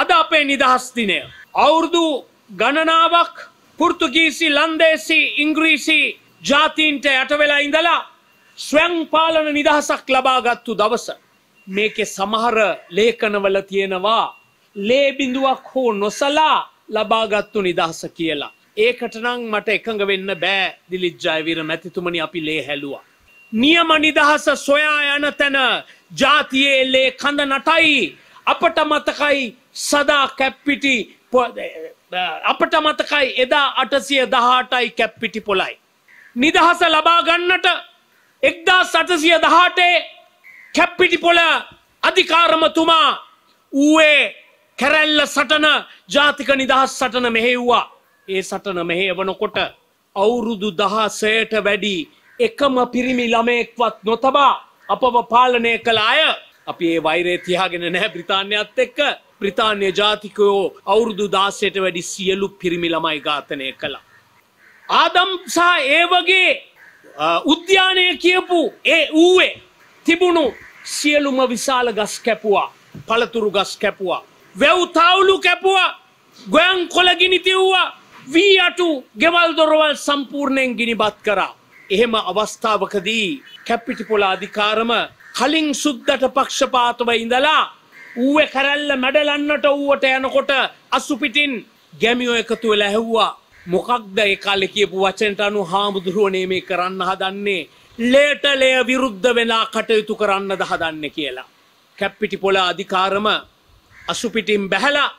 අද අපේ නිදහස් දිනය. අවුරුදු ගණනාවක් පුර්තුගීසි ලන්දේසි ඉංග්‍රීසි ජාතීන්ට යටවෙලා ඉඳලා ස්වයං පාලන නිදහසක් ලබාගත්තු දවස. මේකෙ සමහර ලේඛනවල තියෙනවා ලේබිඳුවක් හෝ නොසලා ලබාගත්තු නිදහස කියලා. ඒකට නං මට එකඟ වෙන්න බෑ දිලිජ්ජායවීර මැතිතුමනි අපි ලේ හැලුවා. නියම නිදහස සොයා යන තැන ජාතියේ ලේ කඳ නටයි අපට මතකයි සදා කැප්පිටි අපට මතකයි එදා අටසිය දහටයි කැප්පිටි පොලයි. නිදහස ලබා ගන්නට එක්දා සටසිය දහටේ කැප්පිටි පොල අධිකාරමතුමා ඌේ කැරැල්ල සටන ජාතික නිදහස් සටන මෙහෙව්වා. ඒ සටන මෙහෙවනකොට අවුරුදු දහසයට වැඩි එකම පිරිමි ළමයෙක්වත් නොතබා අපව පාලනය කළ අය අපි ඒ වෛරේ තියාගෙන නැහැ බ්‍රිතාන්‍යත් එක්ක බ්‍රිතාන්‍ය ජාතිකයෝ අවුරුදු දාසයට වැඩි සියලු පිරිමි ළමයි ඝාතනය කළා. ආදම් සහ ඒ වගේ උද්‍යානය කියපු ඒ ඌවේ තිබුණු සියලුම විශාල ගස් කැපුවා පළතුරු ගස් කැපුවා. වැව් තවුලු කැපුවා ගොයන් කොළගිනි තිව්වා වී අටු ගෙවල් දොරවල් සම්පූර්ණයෙන් ගිනිබත් කරා. එහෙම අවස්ථාවකදී කැප්පිටිපොල අධිකාරම කලින් සුද්දට පක්ෂපාතව ඉඳලා ඌව කරැල්ල මැඩලන්නට ඌවට යනකොට අසුපිටින් ගැමියෝ එකතු වෙලා ඇහුවා මොකක්ද ඒ කාලේ කියපු වචනට අනුව හාමුදුරුවනේ මේ කරන්න හදන්නේ ලේටලය විරුද්ධ වෙලා කටයුතු කරන්නද හදන්නේ කියලා. කැප්පිටිපොල අධිකාරම අසුපිටින් බැහැලා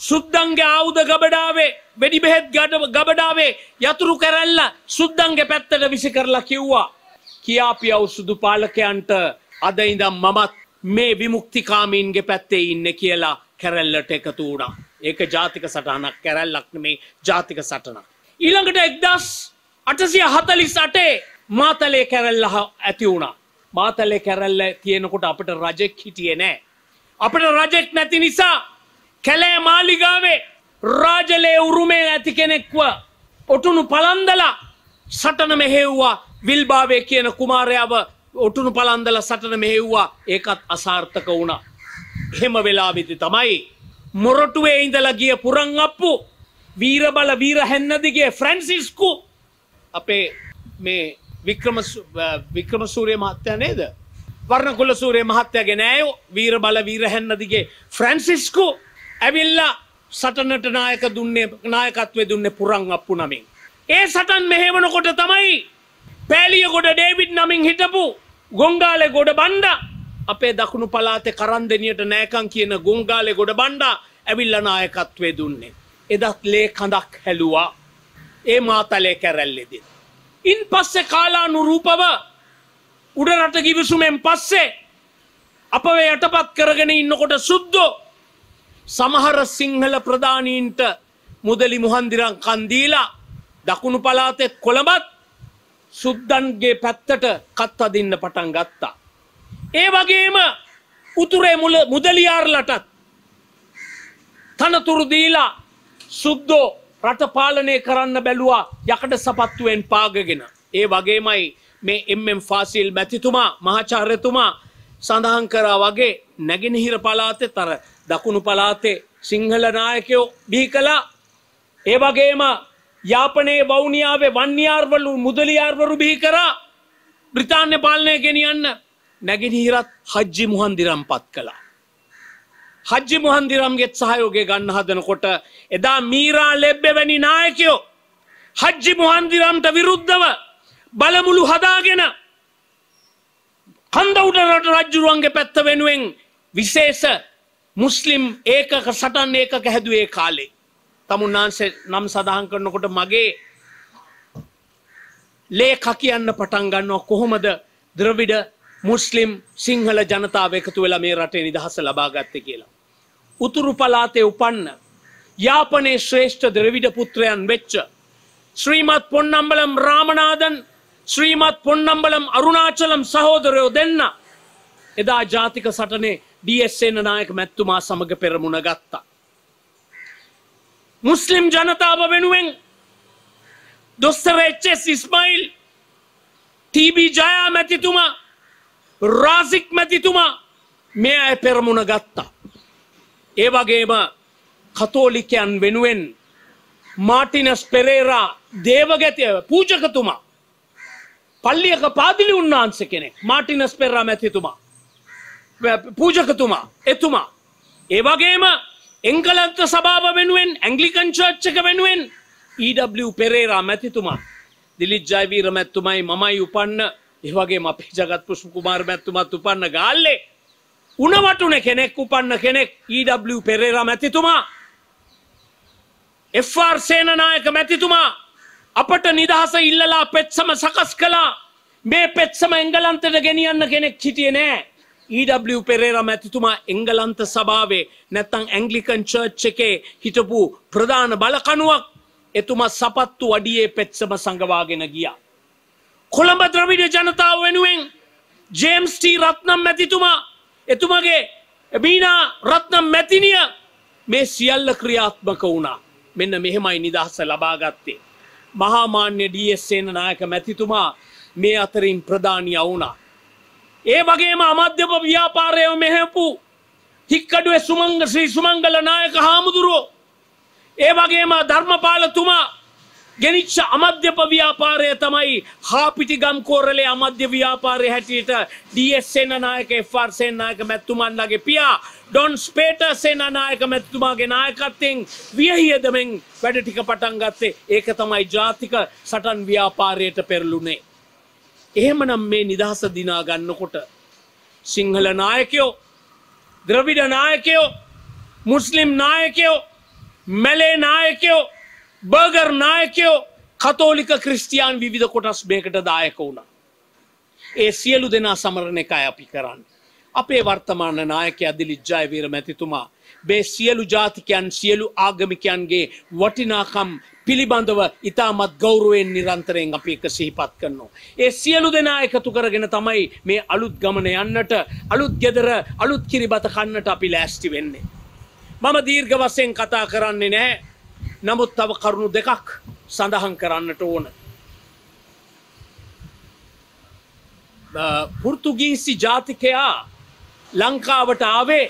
සුද්දන්ගේ ආවුද ගබඩාවේ වෙඩි බෙහෙත් ගබඩාවේ යතුරු කරැල්ල සුද්දන්ගේ පැත්තට විසි කරලා කිව්වා. කියාපියව් සුදු පාලකයන්ට අද ඉඳම් මමත් මේ විමුක්තිකාමීන්ගේ පැත්තේ ඉන්න කියලා කැරැල්ලට එකතු වුණා. ඒක ජාතික සටහනක් කැරැල්ලක් මේ ජාතික සටනක්. ඊළඟට එක්දස් අටසිය හතලිස් අටේ මාතලේ කැරැල්ල ඇති වුණා. මාතලේ කැරැල්ල තියෙනකොට අපට රජෙක් හිටියේ නෑ. අපට රජෙක් නැති නිසා කැලෑ මාලිගාවේ රාජලේ උරුමේ ඇති කෙනෙක්ව ඔටුනු පලන්දලා සටන මෙහෙව්වා විල්භාවේ කියන කුමාරයාව ඔටුනු පලන්දල සටන මෙහෙව්වා ඒකත් අසාර්ථක වුණා. එහෙම වෙලාවිදි තමයි මොරටුවේ ඉඳලා ගිය පුරන් අප්පු වීරබල වීර හැන්නදිගේ ෆ්‍රැන්සිස්කු අපේ මේ වික්‍රමසූරය මහත්තය නේද වර්ණකුල සූරය මහත්තයගේ නෑයෝ වීර බල වීර හැන්නදිගේ ෆ්‍රැන්සිස්කු ඇවිල්ලා සටනට නායක දුන්නේ නායකත්වය දුන්නේ පුරන් අප්පු නමින්. ඒ සටන් මෙහෙවනකොට තමයි පෑලිය ගොඩ ඩේවිඩ් නමින් හිටපු ගොංගාලෙ ගොඩ බණ්ඩ අපේ දකුණු පලාතෙ කරන්දනියට නෑකං කියන ගොංගාලෙ ගොඩ බණ්ඩා ඇවිල්ල නායකත්වය දුන්නේ. එදත් ලේ කඳක් හැලුවා ඒ මාතලේ කැරැල්ලෙදි. ඉන් පස්සෙ කාලා නුරූපව උඩරට ගිවිසුමෙන් පස්සේ අපව යටපත් කරගෙන ඉන්නකොට සුද්දෝ සමහර සිංහල ප්‍රධානීන්ට මුදලි මුහන්දිරන් කන්දීලා දකුණු පලාතෙත් කොළඹත් සුද්දන්ගේ පැත්තට කත් අදින්න පටන් ගත්තා. ඒ වගේම උතුරේ මුල මුදලියාර්ලටත් තනතුරු දීලා සුද්දෝ රට පාලනය කරන්න බැලුවා යකඩ සපත්තුවෙන් පාගගෙන. ඒ වගේමයි මේ එම්ම් ෆාසිල් මැතිතුමා මහාචාර්යතුමා සඳහන් කරා වගේ නැගෙනහිර පලාතෙ තර දකුණු පලාතේ සිංහල නායකයෝ බිහි කලා ඒ වගේම යාපනයේ වෞනියාවේ වන්්‍යාර්වලු මුදලියාර්වරු බිහි කරා බ්‍රිතාන්‍ය පාලනය ගෙනියන්න නැගෙනහිරත් හජ්ජි මුහන්දිරම් පත් කළා. හජ්ජි මුහන්දිරම්ගෙත් සහයෝගේ ගන්න හදනකොට එදා මීරා ලෙබ්බෙ වැනි නායකයෝ හජ්ජි මුහන්දිරම්ට විරුද්ධව බලමුළු හදාගෙන කන්දවුටරට රජ්ජුරුවන්ගේ පැත්ත වෙනුවෙන් විශේෂ මුස්ලිම් ඒකක සටන් ඒකක හැදුවේ කාලේ. තමුන්නාන්සේ නම් සඳහන් කරනකොට මගේ ලේ කකියන්න පටන් ගන්නවා කොහොමද ද්‍රවිඩ මුස්ලිම් සිංහල ජනතාව එකතු වෙලා මේ රටේ නිදහස ලබා ගත්තේ කියලා. උතුරු පලාතේ උපන්න යාපනයේ ශ්‍රේෂ්ඨ ද්‍රවිඩ පුත්‍රයන් වෙච්ච. ශ්‍රීමත් පොන්නම්බලම් රාමනාදන් ශ්‍රීමත් පොන්නම්බලම් අරුණාචලම් සහෝදරයෝ දෙන්න. එදා ජාතික සටනේ ඩස්න්න නායක මැත්තුමා සමඟ පෙරමුණ ගත්තා. මුස්ලිම් ජනතාව වෙනුවෙන් දොස්තර එච්චෙස් ඉස්මයිල් ටීබී ජයා මැතිතුමා රාසික් මැතිතුමා මේ අය පෙරමුණ ගත්තා. ඒ වගේම කතෝලිකයන් වෙනුවෙන් මාටිනස් පෙරේරා දේවගැතිය පූජකතුමා පල්ලියක පාදිලි උන්නාන්ස කෙනෙක් මාටිනස් පෙරා මැතිතුමා පූජකතුමා එතුමා ඒ වගේම එංගලන්ත සභාව වෙනුවෙන් ඇංගලිකන් චර්ච්චක වෙනුවෙන් ඊW පෙරේරා මැතිතුමා දිලිත් ජයවීර මැත්තුමයි මමයි උපන්න. ඒවගේ අපේ ජගත් පුෂ්ප කුමාර මැත්තුමත් උපන්න ගාල්ලේ. උනවටුන කෙනෙක් උපන්න කෙනෙක් ඊW පෙරේරා මැතිතුමා. එෆ්ර් සේනනායක මැතිතුමා. අපට නිදහස ඉල්ලලා පෙත්සම සකස් කලා මේ පෙත්සම එංගලන්තට ගෙනියන්න කෙනෙක් හිටිය නෑ. ඊW පෙරේර මැතිතුමා එංගලන්ත සභාවේ නැත්තං ඇංගලිකන් චර්ච් එකේ හිටපු ප්‍රධාන බලකනුවක් එතුම සපත්තු වඩියේ පෙත්සම සඟවාගෙන ගියා. කොළඹ ද්‍රවිඩ ජනතාව වෙනුවෙන් ජේම්ස්ටී රත්නම් මැතිතුමා එතුමගේ බීනා රත්නම් මැතිනිය මේ සියල්ල ක්‍රියාත්මක වුණා මෙන්න මෙහෙමයි නිදහස ලබාගත්තේ. මහාමාන්‍ය ඩSසේන නායක මැතිතුමා මේ අතරින් ප්‍රධානිය වුණා. ඒ වගේම අමධ්‍යප ව්‍යාපාරයව මෙහැපු හික්කඩුවේ සුමංග ශ්‍රී සුමංගල නායක හාමුදුරුවෝ ඒ වගේම ධර්මපාලතුමා ගෙනිච්ච අමධ්‍යප ව්‍යාපාරය තමයි හාපිටි ගම් කෝරලේ අමධ්‍ය ව්‍යාපාරය හැටියට ඩSෙන් නායක එෆර් සේනායක මැත්තුමන්ලගේ පියා ඩොන් ස්පේට සේනානායක මැත්තුමාගේ නායකත්තෙන් වියහියදමෙන් වැඩ ටික පටන් ගත්තේ. ඒක තමයි ජාතික සටන් ව්‍යාපාරයට පෙරලුනේ. එහෙමනම් මේ නිදහස දිනා ගන්නකොට සිංහල නායකයෝ ද්‍රවිඩ නායකයෝ මුස්ලිම් නායකයෝ මැලේ නායකයෝ බර්ගර් නායකයෝ කතෝලික ක්‍රිස්තියාන් විවිධ කොටස් මේකට දායක වුණා. ඒ සියලු දෙනා සමරණ එකයි අපි කරන්න. අපේ වර්තමාන නායක අදිලි ජයවීර මැතිතුමා බේ සියලු ජාතිකයන් සියලු ආගමිකයන්ගේ වටිනාකම් පිළිබඳව ඉතාමත් ගෞරුවෙන් නිරන්තරයෙන් අපි එක සිහිපත් කරනවා. ඒ සියලු දෙනා එකතු කරගෙන තමයි මේ අලුත් ගමන යන්නට අලුත් ගෙදර අලුත් කිරිබත කන්නට අපි ලෑස්ති වෙන්නේ. මම දීර්ඝ වසයෙන් කතා කරන්නේ නෑ නමුත් තව කරුණු දෙකක් සඳහන් කරන්නට ඕන. පුෘතුගීසි ජාතිකයා ලංකාවට ආවේ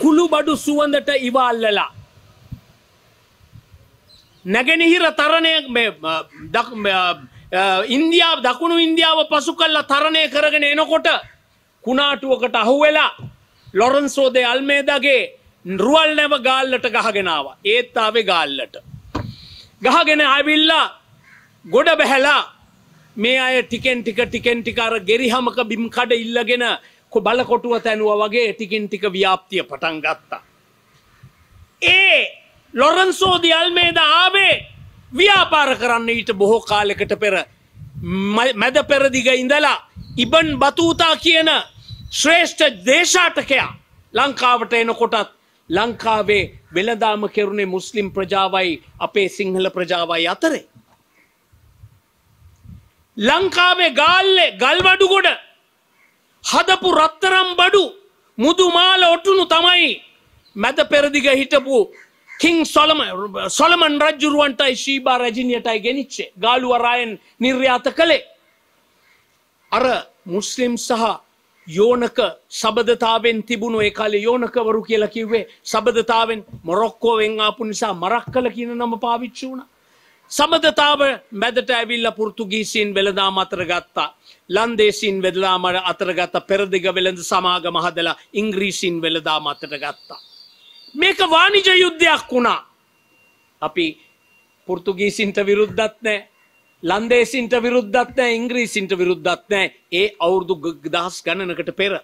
කුළු බඩු සුවඳට ඉවල්ලලා නැගෙනහිර තරණය ඉන්දියාව දකුණු ඉන්දියාව පසු කල්ල තරණය කරගෙන එනකොට කුණාටුවකට අහුවෙලා ලොරන්සෝදය අල්මේදගේ රුවල් නැව ගාල්ලට ගහගෙනාව ඒත්තාවේ ගාල්ලට. ගහගෙන ඇවිල්ලා ගොඩ බැහැලා මේ අය ටිකෙන් ටික ටිකෙන් ටිකර ගෙරිහමක බිම්කඩ ඉල්ලගෙන කො බලකොටුව තැනුව වගේ ටිකින් ටික ව්‍යාප්තිය පටන් ගත්තා. ඒ ලොරන්සෝ දියල්මේද ආවේ ව්‍යාපාර කරන්න ඊට බොහෝ කාලෙකට පෙර මැද පෙරදිග ඉඳලා ඉබන් බතූතා කියන ශ්‍රේෂ්ඨ දේශාටකයා ලංකාවට එනකොටත් ලංකාවේ වෙළදාම කෙරුණේ මුස්ලිම් ප්‍රජාවයි අපේ සිංහල ප්‍රජාවයි අතරේ. ලංකාවේ ගාල්ලෙ ගල්වඩුගොඩ හදපු රත්තරම් බඩු මුදුමාල ඔටුනු තමයි මැද පෙරදිග හිටපු කින් සොලම සොලමන් රජ්ජුරුවන්ටයි ශීබා රජිනියටයි ගෙනනිච්චේ ගාලුවරායෙන් නිර්යාත කළේ. අර මුස්ලිම් සහ යෝනක සබධතාවෙන් තිබුණු ඒ කාලේ යෝනකවරු කියලා කිව්වේ සබධතාවෙන් මොරොක්කෝවෙන් ආපු නිසා මරක් කල කියන නම පාවිච්චි වුණ. සබධතාව මැදට ඇවිල්ල පුෘතුගීසින් වෙළදා අතර ගත්තා. ලන්දේසින් වෙදලාමට අතරගත්ත පෙරදිග වෙළඳ සමාග මහදලා ඉංග්‍රීසින් වෙළදා මතට ගත්තා. මේක වානිජ යුද්ධයක් වුණා. අපි පුෘතුගීසින්ට විරුද්ධත් නෑ ලන්දේසින්ට විරුද්ධත් නෑ ඉංග්‍රීසින්ට විරුද්ධත් නෑ ඒ අවුරුදු දහස් ගණනකට පෙර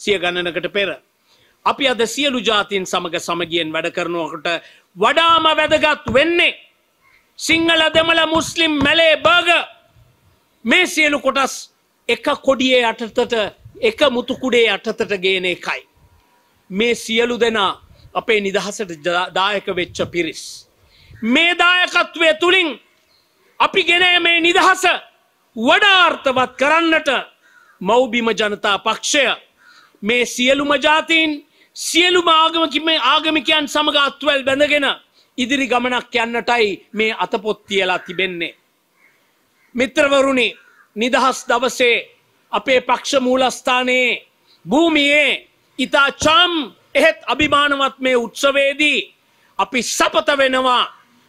සිය ගණනකට පෙර. අපි අද සියලු ජාතින් සමඟ සමගියෙන් වැඩ කරනවකට වඩාම වැදගත් වෙන්නේ. සිංහල දෙමළ මුස්ලිම් මැලේ බර්ග මේ සියලු කොටස් එක කොඩියේ අටතට එක මුතුකුඩේ අටතට ගේන එකයි. මේ සියලු දෙනා අපේ නිදහසට දායක වෙච්ච පිරිස්. මේ දායකත්වය තුළින් අපි ගෙනෑ මේ නිදහස වඩාර්ථවත් කරන්නට මව්බිම ජනතා පක්ෂය මේ සියලුම ජාතීන් සියලුම ආගමකිම ආගමිකයන් සමඟ අත්වැල් බැඳගෙන ඉදිරි ගමනක් යන්නටයි මේ අතපොත් තියලා තිබෙන්නේ. මිත්‍රවරුණි නිදහස් දවසේ අපේ පක්ෂ මූලස්ථානයේ භූමියේ ඉතා චම් එහෙත් අභිමානවත් මේ උත්සවේදී අපි සපත වෙනවා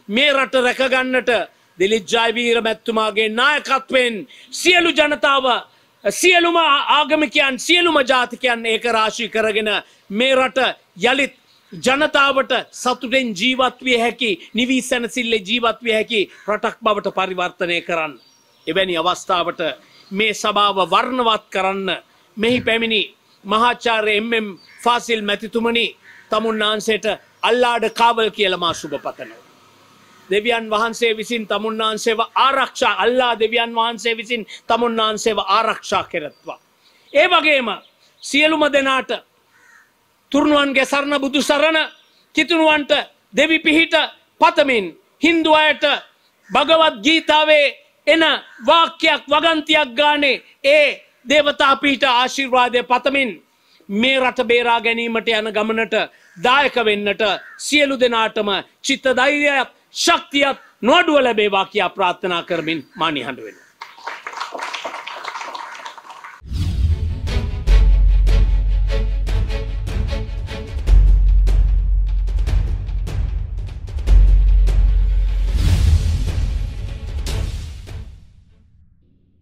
මේ රට රැකගන්නට දිලිජ්ජායිවීර මැත්තුමාගේ නායකත්වෙන් සියලු ජනතාව සියලුම ආගමිකයන් සියලුම ජාතිකයන් ඒක රාශී කරගෙන මේ රට යළිත් ජනතාවට සතුටෙන් ජීවත්විය හැකි නිවී සැනසිල්ලේ ජීවත්විය හැකි රටක් බවට පරිවර්තනය කරන්න. එවැනි අවස්ථාවට මේ සභාව වර්ණවත් කරන්න මෙහි පැමිණි මහාචාර්ය එම්ම් ෆාසිල් මැතිතුමනි තමුන්නාන්සේට අල්ලාඩ කාවල් කියලමා සුභ පතනවා. දෙවියන් වහන්සේ විසින් තමුන්නාන්සේව ආරක්ෂා අල්ලා දෙවියන් වහන්සේ විසින් තමුන්නාන්සේව ආරක්ෂා කෙරත්වා. ඒ වගේම සියලුම දෙනාට තුරුණුවන්ගේ සරණ බුදු සරණ කිතුනුවන්ට දෙවි පිහිට පතමින් හින්දු අයට භගවත් ගීතාවේ එන වාක්‍යයක් වගන්තියක් ගානේ ඒ දේවතා පිහිට ආශිර්වාදය පතමින් මේ රට බේරා ගැනීමට යන ගමනට දායක වෙන්නට සියලු දෙනාටම චිත්ත ධෛර්යයක් ශක්තියක් නොඩුව ලැබේවා කියා ප්‍රාර්ථනා කරමින් මානිහඬ වෙනවා.